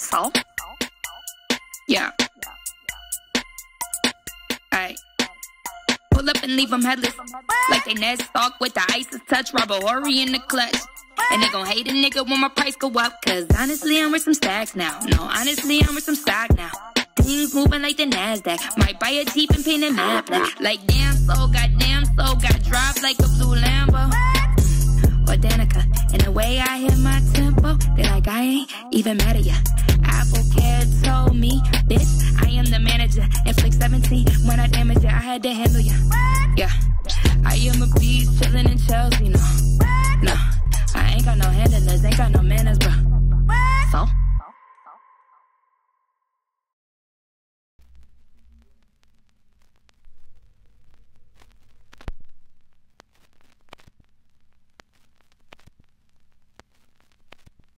So? Yeah. Alright. Pull up and leave them headless. Like they Ned Stark with the ISIS touch. Robert Horry in the clutch. And they gon' hate a nigga when my price go up. Cause honestly, I'm with some stacks now. No, honestly, I'm with some stock now. Things moving like the NASDAQ. Might buy a Jeep and paint it mad black. Like damn so, goddamn so. Got drive like a blue Lambo. Or Danica. And the way I hit my tempo, they like I ain't even mad at ya. Apple Care told me, bitch, I am the manager. And Flick 17, when I damaged ya, I had to handle ya. Yeah.